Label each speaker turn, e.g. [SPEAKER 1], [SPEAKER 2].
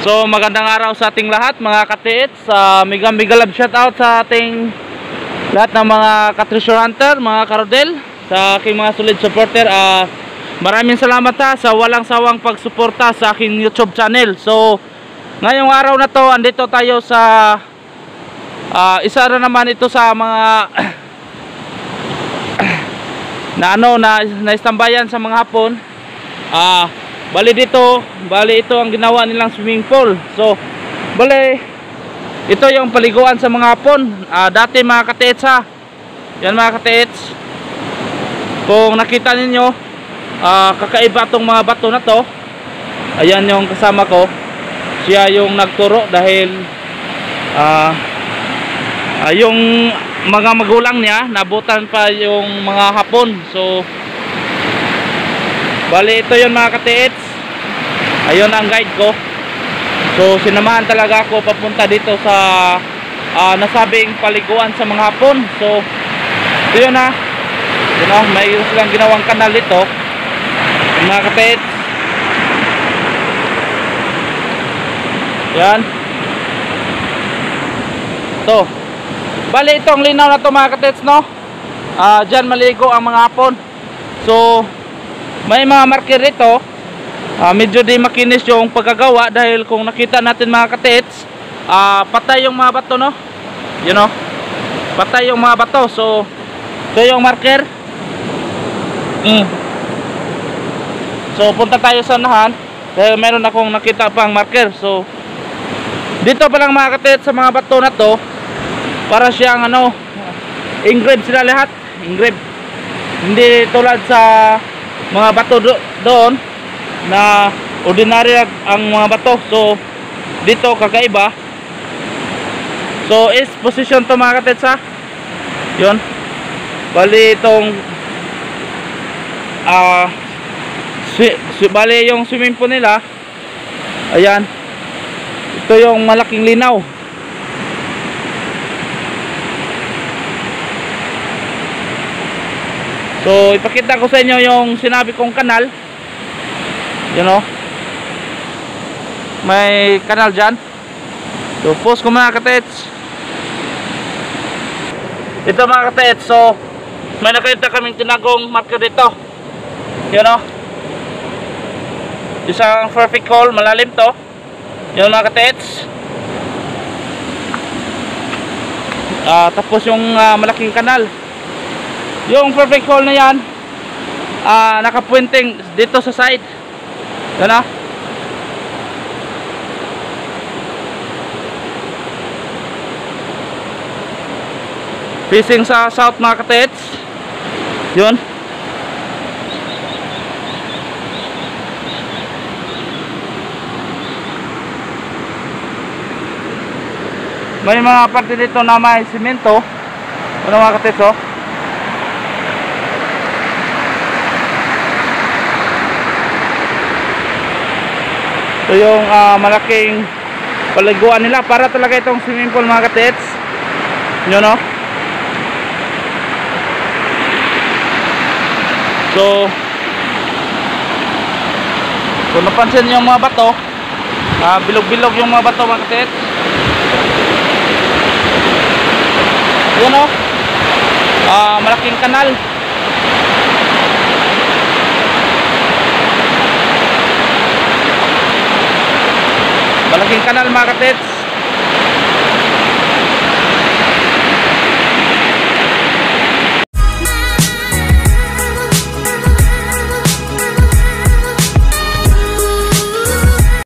[SPEAKER 1] So magandang araw sa ating lahat mga katiit sa mega mega love shout out sa ating lahat ng mga katreasure hunter, mga karodel sa aking mga solid supporter ah maraming salamat ha sa walang sawang pagsuporta sa aking YouTube channel. So ngayong araw na to andito tayo sa ah, isa na naman ito sa mga na ano na naistambayan sa mga hapon. Ah bali dito bali ito ang ginawa nilang swimming pool. So bali ito yung paliguan sa mga hapon. Ah, dati mga katets ha? Yan mga katets kung nakita ninyo ah, kakaiba tong mga bato na to. Ayan yung kasama ko. Siya yung nagturo dahil ah, ah, yung mga magulang niya nabutan pa yung mga hapon. So bali ito yun mga katiits ayun ang guide ko. So sinamahan talaga ako papunta dito sa ah, nasabing paliguan sa mga hapon. So ito yun ha you know, may silang ginawang kanal dito. Mga katiits yan. To bali itong linaw na to mga katets no? Ah dyan maligo ang mga hapon. So may mga marker dito ah, medyo di makinis yung pagkagawa dahil kung nakita natin mga katets ah, patay yung mga bato no? You know? Patay yung mga bato. So ito yung marker. Mm. so punta tayo sa nahan dahil meron akong nakita pang marker. So dito pa lang mga katets sa mga bato na to para siyang ano engraved sila lahat. Engraved. Hindi tulad sa mga bato do doon na ordinary ang mga bato. So dito kakaiba. So is position to mga katets ha yun. Bali itong ah uh, bali yung swimming pool nila. Ayan. Ito yung malaking linaw So, ipakita ko sa inyo yung sinabi kong kanal. You know. May kanal dyan. So, post ko mga katets. Ito mga katets. So, may nakita kaming tinagong marker dito. You know. Isang perfect hole. Malalim to. Yun mga katets. Uh, tapos yung uh, malaking kanal yung perfect hole na yan uh, nakapuenting dito sa side. Yan ah. Facing sa south mga katets. Yun. May mga parte dito na may simento. Ano mga katets oh ito yung uh, malaking paliguan nila para talaga itong swimming pool mga katets. Nyo no so kung napansin nyo yung mga bato. Uh, bilog bilog yung mga bato mga katets. Yun no uh, malaking kanal malaking kanal mga katets